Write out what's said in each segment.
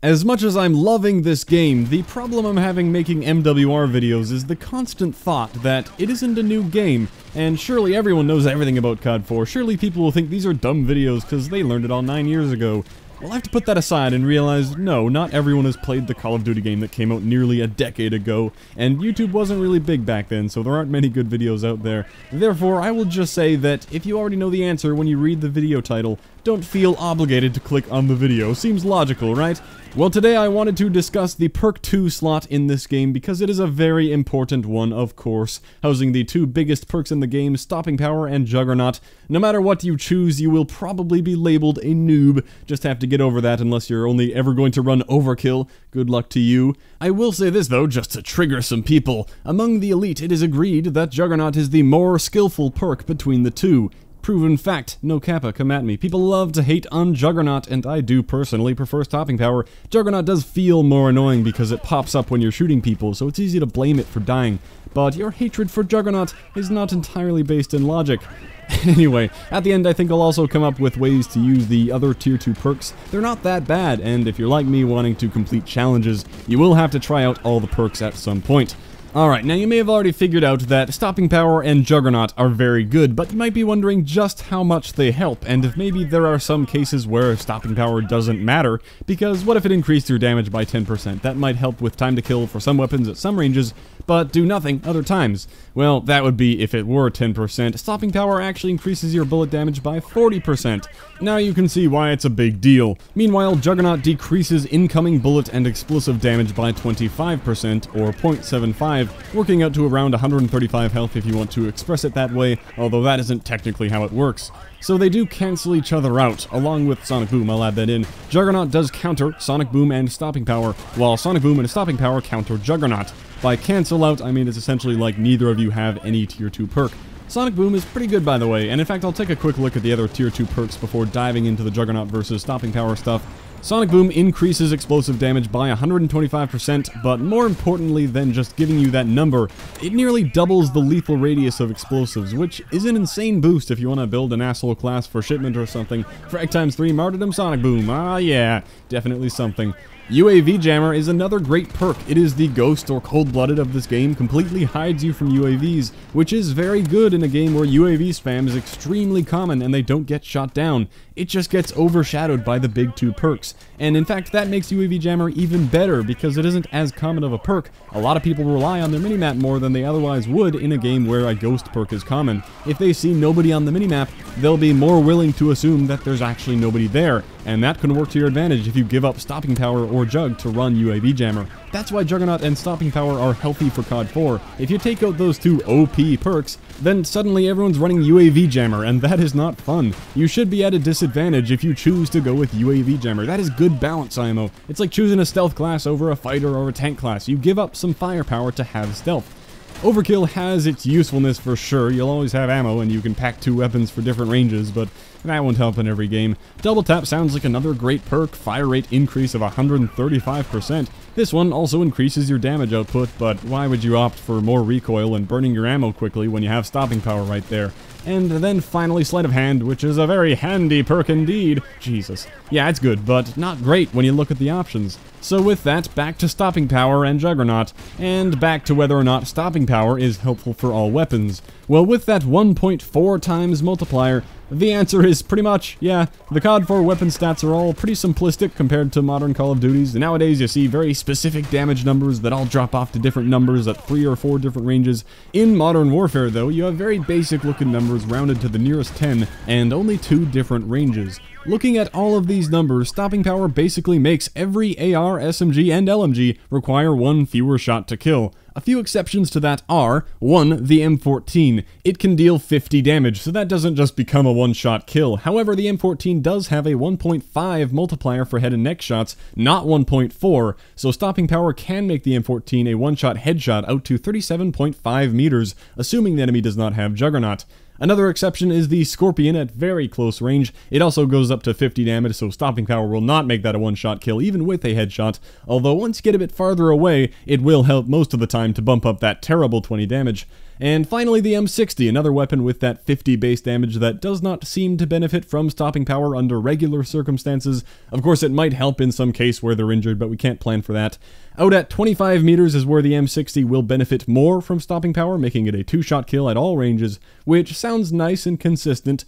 As much as I'm loving this game, the problem I'm having making MWR videos is the constant thought that it isn't a new game, and surely everyone knows everything about COD 4, surely people will think these are dumb videos because they learned it all 9 years ago. Well, I have to put that aside and realize, no, not everyone has played the Call of Duty game that came out nearly a decade ago, and YouTube wasn't really big back then, so there aren't many good videos out there. Therefore, I will just say that if you already know the answer when you read the video title, don't feel obligated to click on the video. Seems logical, right? Well, today I wanted to discuss the Perk 2 slot in this game because it is a very important one, of course, housing the two biggest perks in the game, Stopping Power and Juggernaut. No matter what you choose, you will probably be labeled a noob. Just have to get over that unless you're only ever going to run Overkill. Good luck to you. I will say this though, just to trigger some people. Among the elite, it is agreed that Juggernaut is the more skillful perk between the two. Proven fact, no kappa, come at me. People love to hate on Juggernaut, and I do personally prefer stopping power. Juggernaut does feel more annoying because it pops up when you're shooting people, so it's easy to blame it for dying. But your hatred for Juggernaut is not entirely based in logic. anyway, at the end I think I'll also come up with ways to use the other tier 2 perks. They're not that bad, and if you're like me wanting to complete challenges, you will have to try out all the perks at some point. Alright, now you may have already figured out that Stopping Power and Juggernaut are very good, but you might be wondering just how much they help, and if maybe there are some cases where Stopping Power doesn't matter, because what if it increased your damage by 10%? That might help with time to kill for some weapons at some ranges, but do nothing other times. Well, that would be if it were 10%. Stopping Power actually increases your bullet damage by 40%. Now you can see why it's a big deal. Meanwhile, Juggernaut decreases incoming bullet and explosive damage by 25%, or 0.75, working out to around 135 health if you want to express it that way, although that isn't technically how it works. So they do cancel each other out, along with Sonic Boom, I'll add that in. Juggernaut does counter Sonic Boom and Stopping Power, while Sonic Boom and Stopping Power counter Juggernaut. By cancel out, I mean it's essentially like neither of you have any tier 2 perk. Sonic Boom is pretty good by the way, and in fact I'll take a quick look at the other tier 2 perks before diving into the Juggernaut versus Stopping Power stuff. Sonic Boom increases explosive damage by 125%, but more importantly than just giving you that number, it nearly doubles the lethal radius of explosives, which is an insane boost if you want to build an asshole class for shipment or something. Frag times 3 Martyrdom Sonic Boom, ah yeah, definitely something. UAV Jammer is another great perk. It is the ghost or cold-blooded of this game, completely hides you from UAVs, which is very good in a game where UAV spam is extremely common and they don't get shot down. It just gets overshadowed by the big two perks. And in fact, that makes UAV Jammer even better because it isn't as common of a perk. A lot of people rely on their minimap more than they otherwise would in a game where a ghost perk is common. If they see nobody on the minimap, they'll be more willing to assume that there's actually nobody there, and that can work to your advantage if you give up stopping power or Jug to run UAV Jammer. That's why Juggernaut and Stopping Power are healthy for COD 4. If you take out those two OP perks, then suddenly everyone's running UAV Jammer, and that is not fun. You should be at a disadvantage if you choose to go with UAV Jammer. That is good balance IMO. It's like choosing a stealth class over a fighter or a tank class. You give up some firepower to have stealth. Overkill has its usefulness for sure. You'll always have ammo and you can pack two weapons for different ranges, but that won't help in every game. Double Tap sounds like another great perk, fire rate increase of 135%. This one also increases your damage output, but why would you opt for more recoil and burning your ammo quickly when you have stopping power right there? And then finally Sleight of Hand, which is a very handy perk indeed. Jesus. Yeah, it's good, but not great when you look at the options. So with that, back to Stopping Power and Juggernaut, and back to whether or not Stopping Power is helpful for all weapons. Well, with that 1.4 times multiplier, the answer is pretty much, yeah, the COD 4 weapon stats are all pretty simplistic compared to modern Call of Duties. Nowadays you see very specific damage numbers that all drop off to different numbers at three or four different ranges. In Modern Warfare though, you have very basic looking numbers rounded to the nearest 10 and only two different ranges. Looking at all of these numbers, stopping power basically makes every AR, SMG, and LMG require one fewer shot to kill. A few exceptions to that are 1. The M14. It can deal 50 damage, so that doesn't just become a one-shot kill. However, the M14 does have a 1.5 multiplier for head and neck shots, not 1.4, so stopping power can make the M14 a one-shot headshot out to 37.5 meters, assuming the enemy does not have Juggernaut. Another exception is the Scorpion at very close range. It also goes up to 50 damage, so stopping power will not make that a one-shot kill even with a headshot, although once you get a bit farther away, it will help most of the time to bump up that terrible 20 damage. And finally the M60, another weapon with that 50 base damage that does not seem to benefit from stopping power under regular circumstances. Of course it might help in some case where they're injured, but we can't plan for that. Out at 25 meters is where the M60 will benefit more from stopping power, making it a two-shot kill at all ranges, which sounds nice and consistent.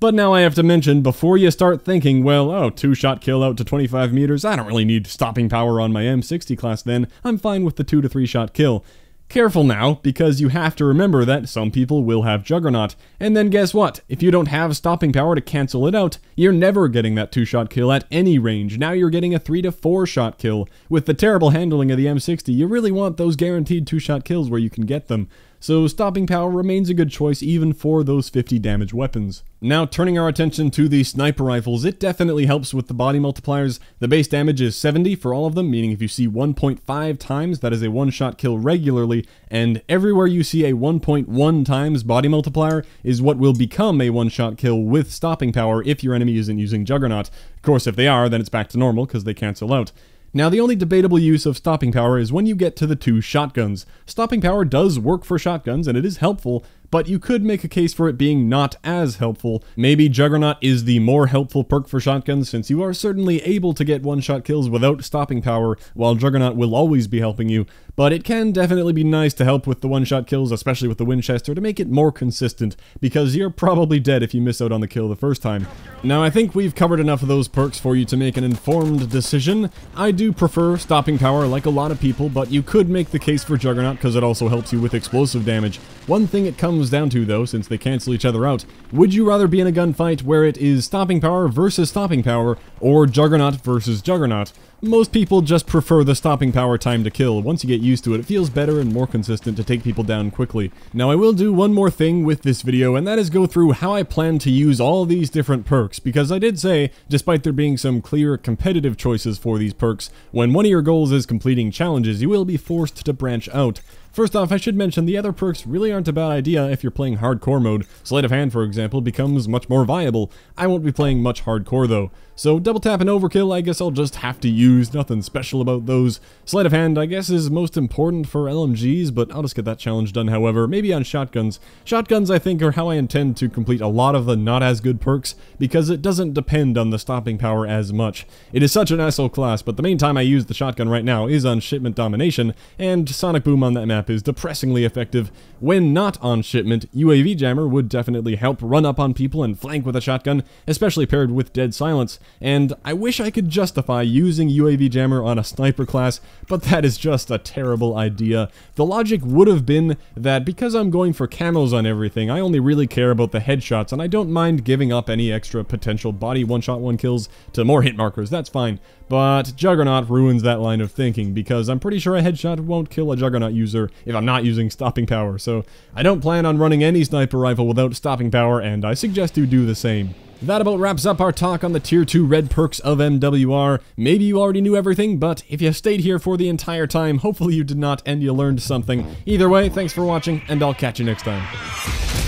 But now I have to mention, before you start thinking, well, oh, two-shot kill out to 25 meters, I don't really need stopping power on my M60 class then, I'm fine with the two to three shot kill. Careful now, because you have to remember that some people will have Juggernaut. And then guess what? If you don't have stopping power to cancel it out, you're never getting that 2-shot kill at any range. Now you're getting a 3 to 4 shot kill. With the terrible handling of the M60, you really want those guaranteed 2-shot kills where you can get them so stopping power remains a good choice even for those 50 damage weapons. Now turning our attention to the sniper rifles, it definitely helps with the body multipliers. The base damage is 70 for all of them, meaning if you see 1.5 times, that is a one-shot kill regularly, and everywhere you see a 1.1 times body multiplier is what will become a one-shot kill with stopping power if your enemy isn't using Juggernaut. Of course, if they are, then it's back to normal because they cancel out. Now, the only debatable use of stopping power is when you get to the two shotguns. Stopping power does work for shotguns, and it is helpful, but you could make a case for it being not as helpful. Maybe Juggernaut is the more helpful perk for shotguns since you are certainly able to get one-shot kills without stopping power, while Juggernaut will always be helping you, but it can definitely be nice to help with the one-shot kills, especially with the Winchester, to make it more consistent, because you're probably dead if you miss out on the kill the first time. Now, I think we've covered enough of those perks for you to make an informed decision. I do prefer stopping power like a lot of people, but you could make the case for Juggernaut because it also helps you with explosive damage. One thing it comes down to, though, since they cancel each other out, would you rather be in a gunfight where it is stopping power versus stopping power, or Juggernaut versus Juggernaut? Most people just prefer the stopping power time to kill. Once you get used to it, it feels better and more consistent to take people down quickly. Now I will do one more thing with this video, and that is go through how I plan to use all these different perks, because I did say, despite there being some clear competitive choices for these perks, when one of your goals is completing challenges, you will be forced to branch out. First off, I should mention the other perks really aren't a bad idea if you're playing hardcore mode. Sleight of Hand, for example, becomes much more viable. I won't be playing much hardcore though. So double tap and overkill I guess I'll just have to use, nothing special about those. Sleight of hand I guess is most important for LMGs, but I'll just get that challenge done however, maybe on shotguns. Shotguns I think are how I intend to complete a lot of the not as good perks, because it doesn't depend on the stopping power as much. It is such an SO class, but the main time I use the shotgun right now is on shipment domination, and Sonic Boom on that map is depressingly effective. When not on shipment, UAV Jammer would definitely help run up on people and flank with a shotgun, especially paired with Dead Silence and I wish I could justify using UAV Jammer on a sniper class, but that is just a terrible idea. The logic would have been that because I'm going for camos on everything, I only really care about the headshots, and I don't mind giving up any extra potential body one-shot one kills to more hit markers, that's fine. But Juggernaut ruins that line of thinking, because I'm pretty sure a headshot won't kill a Juggernaut user if I'm not using stopping power, so I don't plan on running any sniper rifle without stopping power, and I suggest you do the same. That about wraps up our talk on the Tier 2 red perks of MWR. Maybe you already knew everything, but if you stayed here for the entire time, hopefully you did not and you learned something. Either way, thanks for watching, and I'll catch you next time.